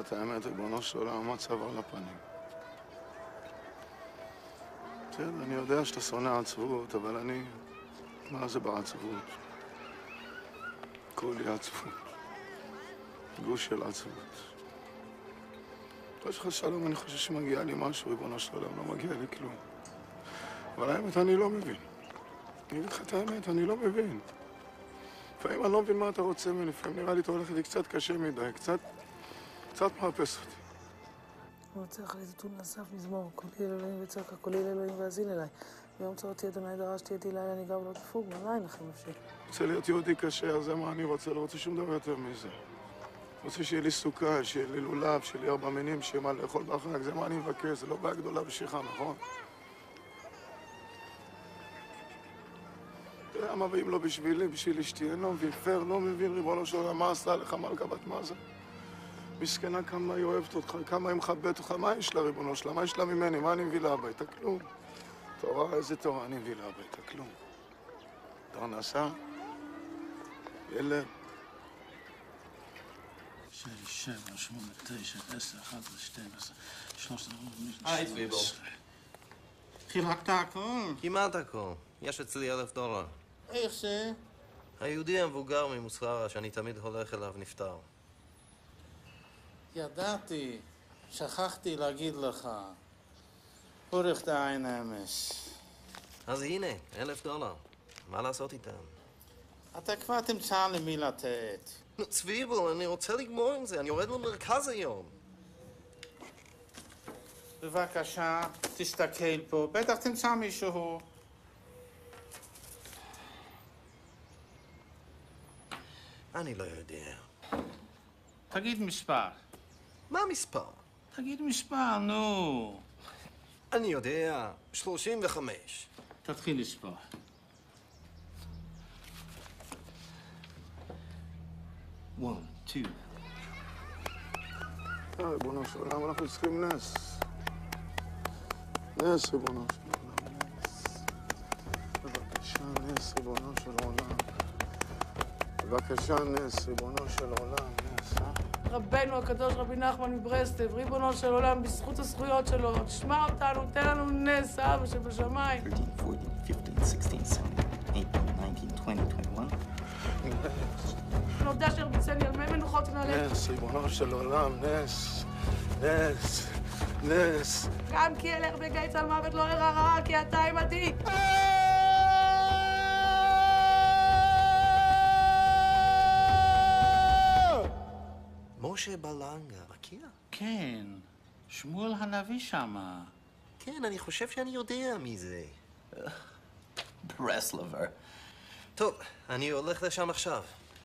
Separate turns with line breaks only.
לך את האמת, ריבונו של עולם, המצב על הפנים. בסדר, אני יודע שאתה שונא עצבות, אבל אני... מה זה בעצבות? כולי עצבות. גוש של עצבות. יש לך שלום, אני חושב שמגיע לי משהו, ריבונו של עולם, לא מגיע לי כלום. אבל האמת, אני לא מבין. אני אגיד לך את האמת, אני לא מבין. לפעמים אני לא מבין מה אתה רוצה ממני, לפעמים נראה לי אתה הולך איתי קצת קשה מדי, קצת... קצת אותי.
הוא רוצה אחרי תון נוסף מזמור, קולי אל אלוהים וצעקה, קולי אל אלוהים ואזין אליי. ביום צורתי אדוני דרשתי ידי לילה ניגע ולא תפוג, מנין לכם נפשי.
רוצה להיות יהודי כשר, אז זה מה אני רוצה, לא רוצה שום דבר יותר מזה. רוצה שיהיה לי סוכה, שיהיה לי לולב, שיהיה לי ארבע מינים, שיהיה מה לאכול בחג, זה מה אני מבקש, זה לא בעיה גדולה בשבילך, נכון? אתה יודע מה, ואם לא בשבילי, בשביל אשתי, אני לא מבין, פר, לא מבין, ריבונו של עולם, מה עשה לך מלכה בת מזה? מסכנה כמה היא אוהבת אותך, כמה היא מכבדת אותך, מה יש לה, ריבונו שלה? מה יש לה ממני? מה אני מביא לה הביתה? כלום. תורה, איזה תורה אני מביא לה הביתה? כלום. פרנסה, ילד.
שש, שבע, שמונה, תשע, עשר, אחת עשרה, שתים עשרה, שלושת עשרה,
היי, צביבו.
חילקת הכל?
כמעט הכל. יש אצלי אלף דולר.
איך זה?
היהודי המבוגר ממוסחרה שאני תמיד הולך אליו נפטר.
ידעתי, שכחתי להגיד לך. אורך דעין אמש.
אז הנה, אלף דולר. מה לעשות איתם?
אתה כבר תמצא למי לתת.
נו, צביבו, אני רוצה לגמור עם זה, אני יורד למרכז היום.
בבקשה, תסתכל פה, בטח תמצא מישהו.
אני לא יודע.
תגיד מספר.
מה המספר?
תגיד מספר, נו.
אני יודע, 35.
תתחיל לספור.
one, two.
ריבונו של עולם, אנחנו צריכים נס. נס, ריבונו של עולם, נס. בבקשה, נס, ריבונו של עולם. בבקשה, נס, ריבונו של עולם, נס, אה?
רבנו הקדוש רבי נחמן מברסלב, ריבונו של עולם, בזכות הזכויות שלו, תשמע אותנו, תן לנו נס, אבא שבשמיים.
13, 14, 15, 16, 17, 18, 19, 20, 21.
נודע שרביצני על מי מנוחות ונעלה.
נס, ריבונו של עולם, נס. נס. נס.
גם כי אלך בגיא צל מוות לא ארע רעה, כי אתה עמדי.
משה בלנגה, מכיר?
כן, שמואל הנביא שמה.
כן, אני חושב שאני יודע מי זה.
Breslauer.
טוב, אני הולך לשם עכשיו.